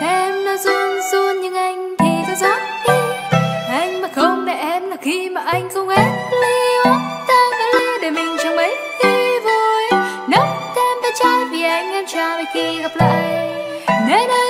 em nó run run nhưng anh thì có gió đi? Anh mà không để em là khi mà anh không hết ly uống ta cả ly để mình chẳng mấy khi vui. Nấu thêm bé trái vì anh em trai khi gặp lại. Nên anh